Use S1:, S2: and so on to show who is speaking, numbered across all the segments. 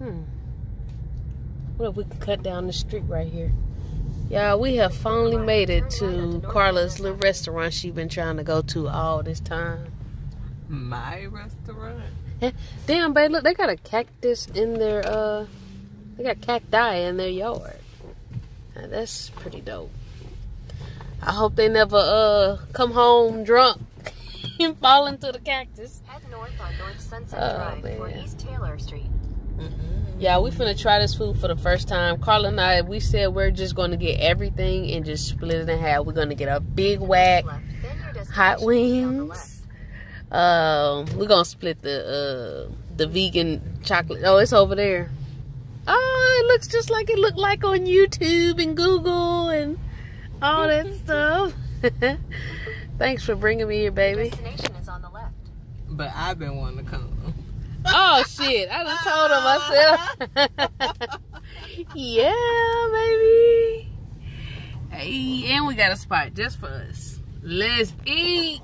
S1: Hmm. What if we could cut down the street right here? Yeah, we have finally made it to Carla's little restaurant she's been trying to go to all this time.
S2: My restaurant?
S1: Damn, babe, look, they got a cactus in their, uh, they got cacti in their yard. Now, that's pretty dope. I hope they never, uh, come home drunk and fall into the cactus.
S3: Head north on North Sunset
S1: Oh,
S3: Drive for. East Taylor Street.
S1: Yeah, we finna try this food for the first time. Carla and I, we said we're just gonna get everything and just split it in half. We're gonna get a big whack,
S3: Left, then your destination
S1: hot
S3: is on the left.
S1: wings. Um, we're gonna split the uh the vegan chocolate. Oh, it's over there. Oh, it looks just like it looked like on YouTube and Google and all that stuff. Thanks for bringing me here,
S3: Your
S1: baby.
S3: destination is on the left.
S2: But I've been wanting to come.
S1: Oh shit! I done told him myself. yeah, baby. Hey, and we got a spot just for us. Let's eat.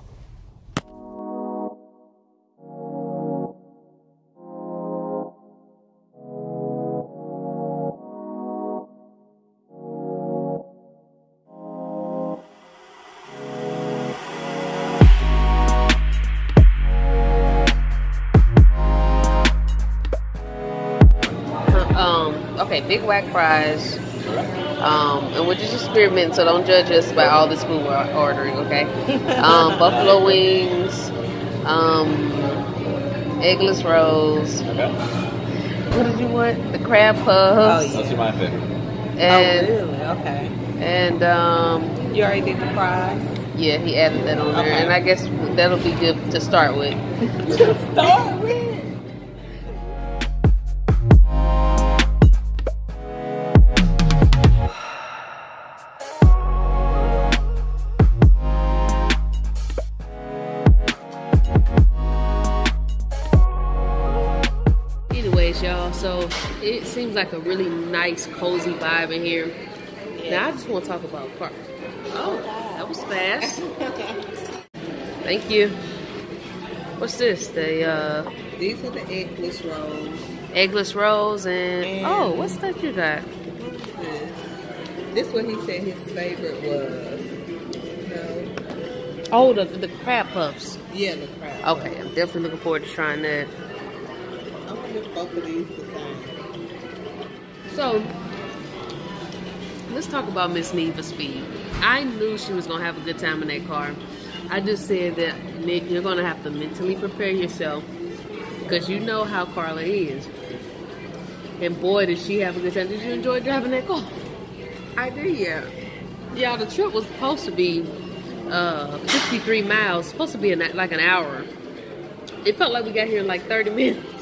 S1: Whack fries. Um, and we're just experimenting, so don't judge us by all this food we're ordering, okay? Um, buffalo wings, um, eggless rolls.
S4: Okay.
S1: What did you want? The crab
S2: Oh,
S1: puffs.
S2: yeah.
S4: Those are my favorite.
S1: And
S2: oh, really? Okay.
S1: and um,
S2: You already did the fries?
S1: yeah, he added that on there,
S2: Okay.
S1: and I guess that'll be good to start with.
S2: Start with.
S1: Y'all, so it seems like a really nice, cozy vibe in here. Now I just want to talk about park. Oh, that was fast. Thank you. What's this? The uh,
S2: These are the eggless rolls.
S1: eggless rolls and,
S2: And-
S1: oh, what's that you got?
S2: This? This what he said his favorite was. No.
S1: Oh, the the crab puffs.
S2: Yeah, the crab.
S1: Okay, I'm definitely looking forward to trying that.
S2: I wonder if both of these the same.
S1: So, let's talk about Miss Neva Speed. I knew she was gonna have a good time in that car. I just said that Nic, you're gonna have to mentally prepare yourself because you know how Carla is. And boy, did she have a good time. Did you enjoy driving that car?
S2: I did, yeah.
S1: Yeah, the trip was supposed to be uh, 53 miles, supposed to be an, like an hour. It felt like we got here in like 30 minutes.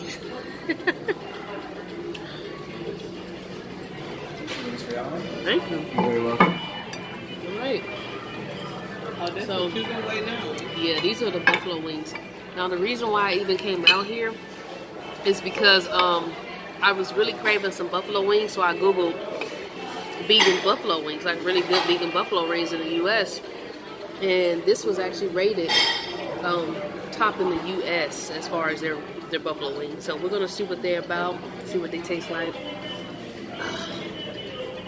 S1: Thank you.
S4: You're very welcome.
S1: All right.
S2: Oh,
S1: So-
S2: what you gonna wait now.
S1: Yeah, these are the buffalo wings. Now the reason why I even came out here is because um I was really craving some buffalo wings, so I googled vegan buffalo wings, like really good vegan buffalo wings in the US. And this was actually rated um top in the US as far as their their buffalo wings. So we're gonna see what they're about, see what they taste like.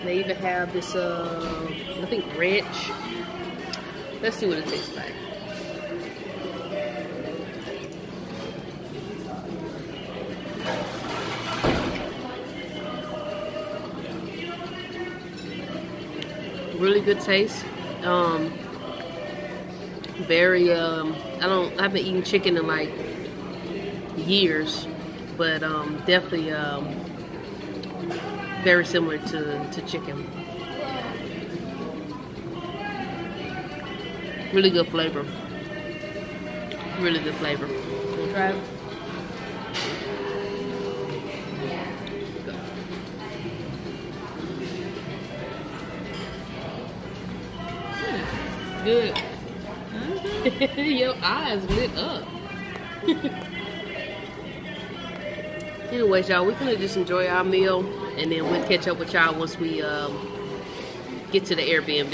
S1: They even have this uh I think ranch. Let's see what it tastes like. really good taste. Um, very. Um, I don't. I haven't eaten chicken in like years, but um, definitely um, very similar to to chicken. Really good flavor. Really good flavor. Try it? Good. Your eyes lit up. Anyways, y'all, we're gonna just enjoy our meal and then we'll catch up with y'all once we um, get to the Airbnb.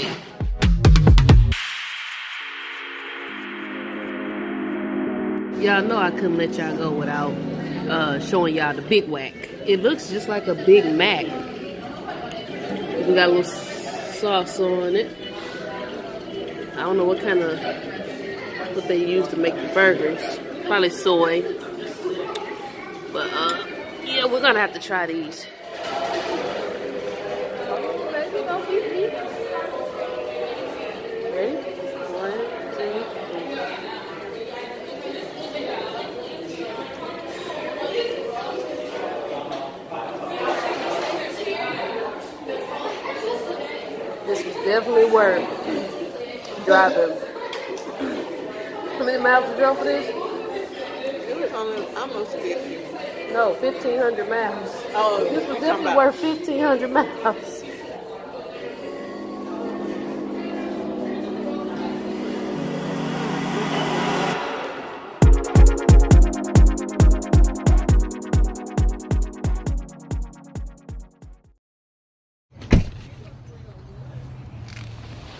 S1: Y'all know I couldn't let y'all go without uh, showing y'all the big whack. It looks just like a Big Mac. We got a little sauce on it. I don't know what kind of what they use to make the burgers. Probably soy. But uh, yeah, we're gonna have to try these. This was definitely worth driving. How many miles did you drove for this?
S2: It was only almost 50.
S1: No, 1,500 miles.
S2: Oh,
S1: This was definitely worth 1,500 miles.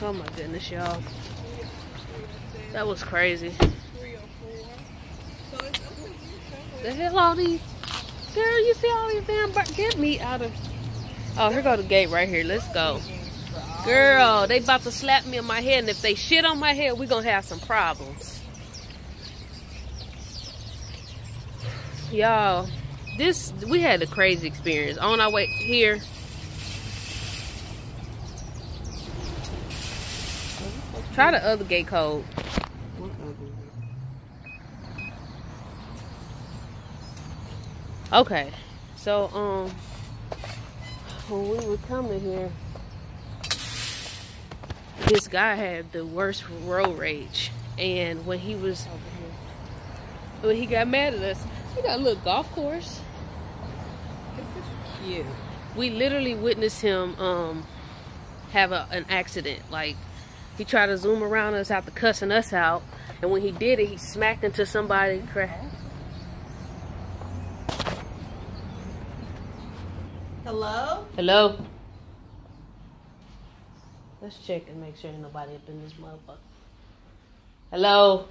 S1: Oh my goodness, y'all. That was crazy.
S2: three or four. So it's over here somewhere.
S1: The hell all these girl, you see all these damn get me out of Oh, here go the gate right here. Let's go. Girl, they about to slap me on my head and if they shit on my head, we gonna have some problems. Y'all, this we had a crazy experience. On our way here. Try the other gate code.
S2: What other one?
S1: Okay, so um, when we were coming here, this guy had the worst road rage, and when he was over here when he got mad at us, we got a little golf course.
S2: This is cute.
S1: We literally witnessed him um have a, an accident. Like he tried to zoom around us after cussing us out, and when he did it, he smacked into somebody. Cra-
S2: Hello?
S1: Hello. Let's check and make sure ain't nobody up in this motherfucker. Hello.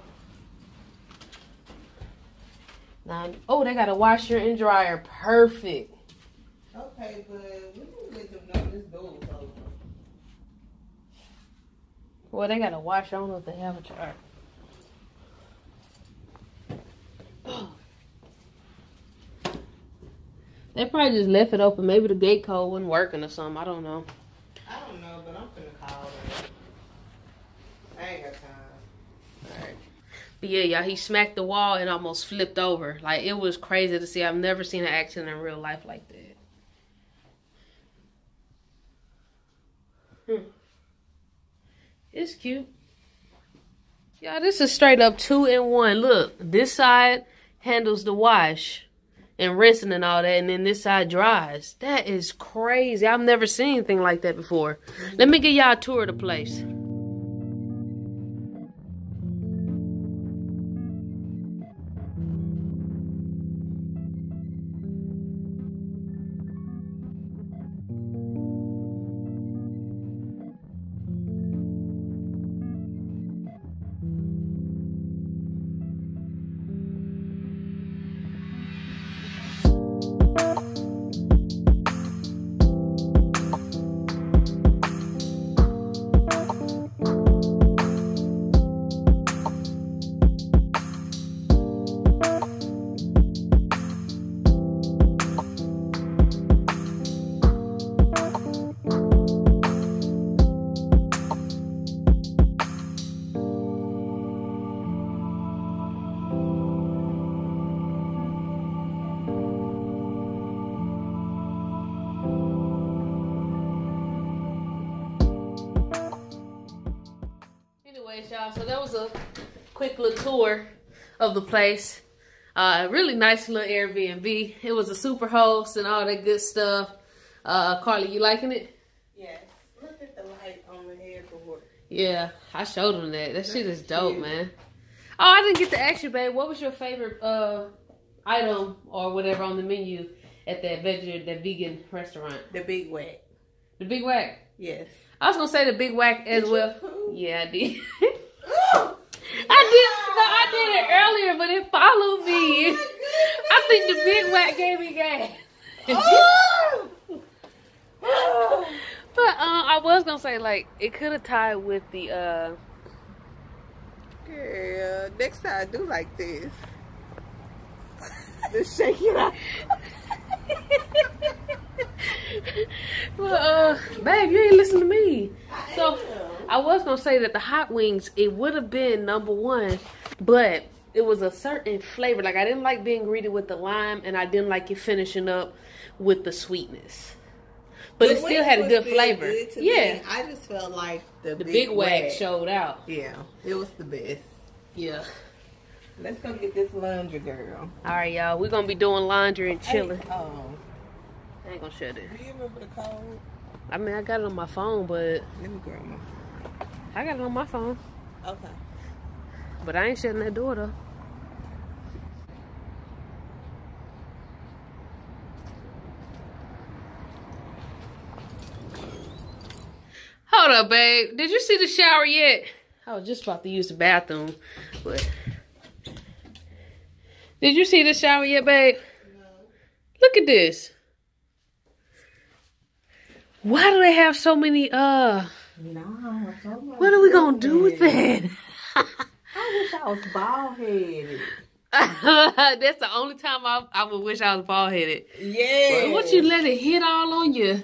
S1: Now, oh, they got a washer and dryer. Perfect.
S2: Okay, but we can let them know this door open.
S1: Well, they got a washer. I don't know if they have a dryer. They probably just left it open. Maybe the gate code wasn't working or something. I don't know.
S2: I don't know, but I'm finna call them. I ain't got time.
S1: Alright. But yeah, y'all, he smacked the wall and almost flipped over. Like it was crazy to see. I've never seen an accident in real life like that. Hmm. It's cute. Y'all, this is straight up two in one. Look, this side handles the wash and rinsing and all that, and then this side dries. That is crazy. I've never seen anything like that before. Let me give y'all a tour of the place. Of the place. Uh, really nice little Airbnb. It was a super host and all that good stuff. Uh, Carly, you liking it?
S2: Yes. Look at the light on the headboard.
S1: Yeah, I showed them that. That shit is dope,
S2: cute.
S1: man. Oh, I didn't get to ask you, babe. What was your favorite uh item or whatever on the menu at that veg that vegan restaurant?
S2: The big whack.
S1: The Big Whack.
S2: Yes.
S1: I was gonna say the Big Whack as
S2: Did
S1: well. Yeah, I did. I did. No, I did it earlier, but it followed me.
S2: Oh
S1: I think the Big Whack gave me gas.
S2: Oh!
S1: But uh, I was gonna say like it could have tied with the uh
S2: Girl, next time I do like this. Just shake it out.
S1: well, uh, babe, you ain't listen to me. So I was gonna say that the hot wings it would have been number one, but it was a certain flavor. Like I didn't like being greeted with the lime, and I didn't like it finishing up with the sweetness. But
S2: The
S1: it still had a good flavor.
S2: good
S1: yeah,
S2: me. I just felt like the,
S1: the
S2: big,
S1: big
S2: whack.
S1: showed out.
S2: Yeah, it was the best.
S1: Yeah.
S2: Let's go get this laundry girl.
S1: All right, y'all. We're gonna be doing laundry and chilling.
S2: Hey, oh,
S1: I ain't gonna shut it.
S2: do you remember the code?
S1: I mean, I got it on my phone, but
S2: Let me grab my.
S1: I got it on my phone.
S2: Okay.
S1: But I ain't shutting that door though. Hold up, babe. Did you see the shower yet? I was just about to use the bathroom, but did you see the shower yet, babe? No. Look at this. Why do they have so many? Uh,
S2: No,
S1: what are we gonna do with that?
S2: I wish I was bald headed.
S1: That's the only time I, I would wish I was bald headed.
S2: Yeah.
S1: What you let it hit all on you?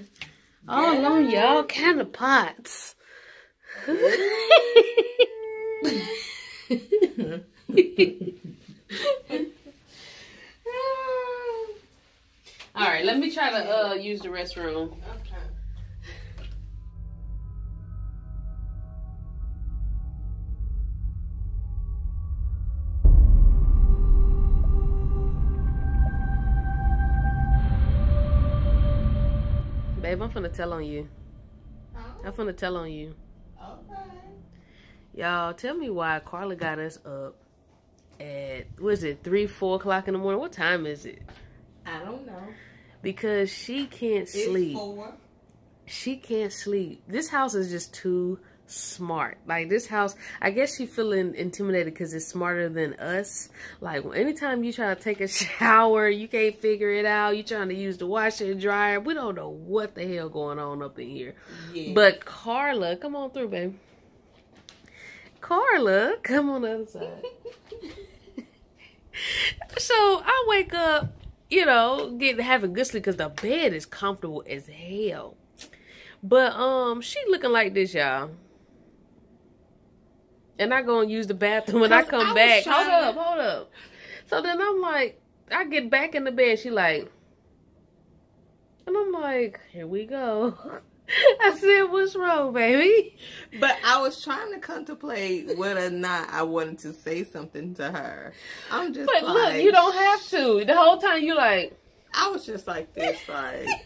S1: All on you, all kind of pots. all right, let me try to uh use the restroom.
S2: Okay.
S1: Babe, I'm finna tell on you.
S2: Huh?
S1: I'm finna tell on you.
S2: Okay.
S1: Y'all, tell me why Carla got us up at, what is it, 3, 4 o'clock in the morning? What time is it?
S2: I don't know.
S1: Because she can't
S2: It's
S1: sleep.
S2: four.
S1: she can't sleep. This house is just too smart. Like this house, I guess she feeling intimidated because it's smarter than us. Like anytime you try to take a shower, you can't figure it out. You trying to use the washer and dryer. We don't know what the hell going on up in here.
S2: Yeah.
S1: But Carla, come on through, babe. Carla, come on the other side. so I wake up, you know, getting having good sleep because the bed is comfortable as hell. But um, she looking like this, y'all. And I go and use the bathroom when I come
S2: I
S1: back. Hold up, hold up. So then I'm like, I get back in the bed. She like, and I'm like, here we go. I said, what's wrong, baby?
S2: But I was trying to contemplate whether or not I wanted to say something to her. I'm just
S1: But
S2: like,
S1: look, you don't have to. The whole time you like.
S2: I was just like this, like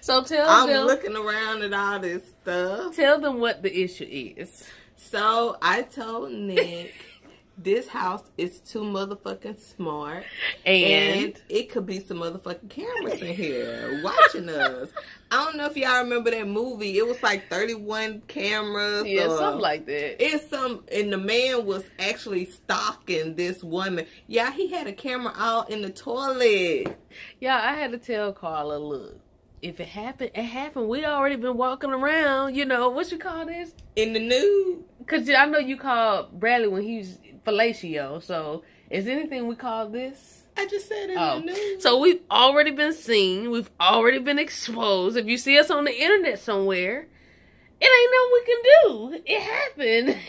S1: So tell them I'm
S2: looking around at all this stuff.
S1: tell them what the issue is.
S2: So I told Nic this house is too motherfucking smart.
S1: And,
S2: And it could be some motherfucking cameras in here watching us. I don't know if y'all remember that movie. It was like 31 cameras.
S1: yeah,
S2: or-
S1: something like that.
S2: It's some, and the man was actually stalking this woman. Yeah, he had a camera out in the toilet.
S1: Yeah, I had to tell Carla, look, if it happened, it happened. We already been walking around, you know, what you call this?
S2: In the nude.
S1: Because I know you called Bradley when he was fellatio. So is anything we call this?
S2: I just said in
S1: Oh, so we've already been seen. We've already been exposed. If you see us on the internet somewhere, it ain't nothing we can do. It happened.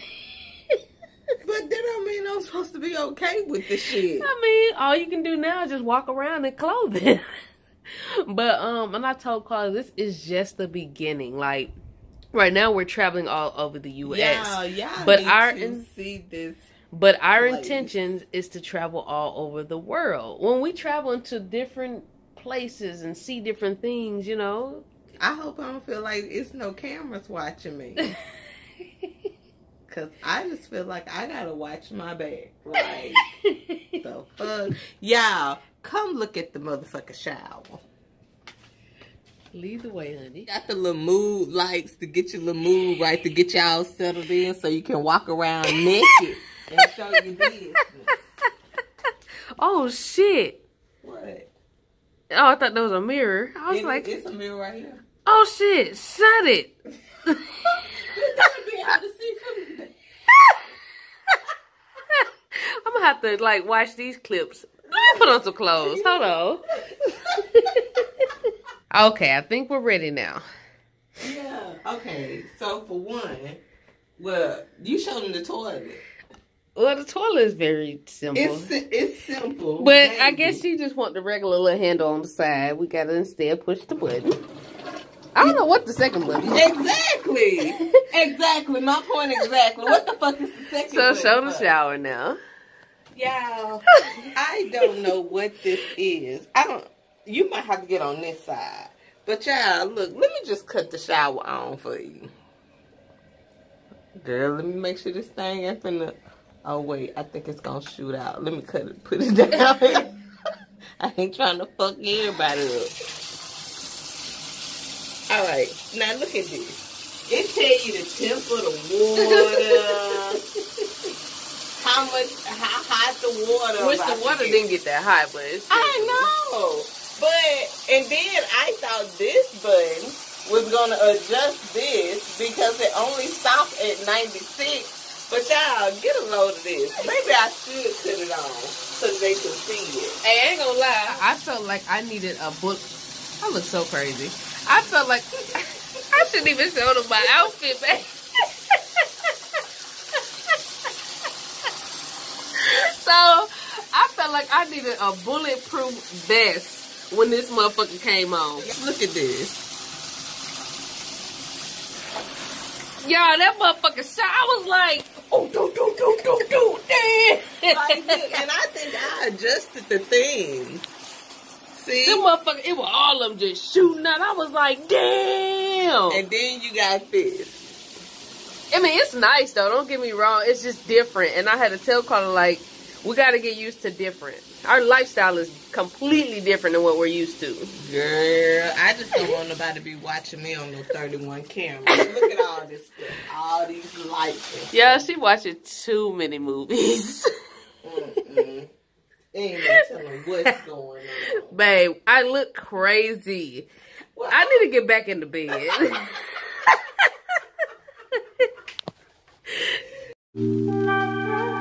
S2: But that don't mean I'm supposed to be okay with the shit.
S1: I mean, all you can do now is just walk around in clothing. but um, and I told Carla this is just the beginning. Like right now, we're traveling all over the U.S.
S2: Yeah, yeah.
S1: But our
S2: to
S1: in-
S2: see this.
S1: But our intentions is to travel all over the world. When we travel into different places and see different things, you know.
S2: I hope I don't feel like it's no cameras watching me. Cause I just feel like I gotta watch my back. Like the fuck, y'all, come look at the motherfucker shower.
S1: Lead the way, honey.
S2: Got the little mood lights to get your little mood right to get y'all settled in, so you can walk around naked and show your business.
S1: Oh shit!
S2: What?
S1: Oh, I thought that was a mirror. I was
S2: It-
S1: like,
S2: it's a mirror right here.
S1: oh shit, shut it.
S2: You're gonna be able to see from the
S1: I'm gonna have to like watch these clips. Put on some clothes. Hold on. okay, I think we're ready now.
S2: Yeah. Okay. So for one, well, you showed them the toilet.
S1: Well, the toilet is very simple.
S2: It's it's simple.
S1: but I guess you just want the regular little handle on the side. We gotta instead push the button. I don't know what the second button is.
S2: Exactly. exactly. My point exactly. What the fuck is the second?
S1: So show the shower now.
S2: Y'all, I don't know what this is. I don't. You might have to get on this side. But y'all, look. Let me just cut the shower on for you. Girl, let me make sure this thing ain't finna. Oh wait, I think it's gonna shoot out. Let me cut it, put it down. I ain't trying to fuck everybody up. All right, now look at this. It tell you the temp of the water, how much, how hot the water.
S1: Which the water didn't get that hot, but it's
S2: I know, but and then I thought this button was gonna adjust this because it only stopped at ninety six. But y'all, get a load of this. Maybe I should put it on so they can see it.
S1: Hey, I ain't gonna lie. I felt like I needed a book. I look so crazy. I felt like I shouldn't even show them my outfit, babe. so I felt like I needed a bulletproof vest when this motherfucker came on.
S2: Look at this.
S1: Y'all, that motherfucker shot. I was like, oh, do, do, do, do, do, damn.
S2: Like, and I think I adjusted the thing. See?
S1: Them motherfucker, it was all of them just shooting out. I was like, damn.
S2: And then you got this.
S1: I mean, it's nice though. Don't get me wrong. It's just different. And I had to tell Carla like, we got to get used to different. Our lifestyle is completely different than what we're used to.
S2: Girl, I just don't want nobody to be watching me on no 31 camera. Look at all this stuff. All these lights. and
S1: Yeah, she watching too many movies.
S2: Mm-mm. Ain't no telling what's going on.
S1: Babe, I look crazy.
S2: Well,
S1: I need to get back in the bed.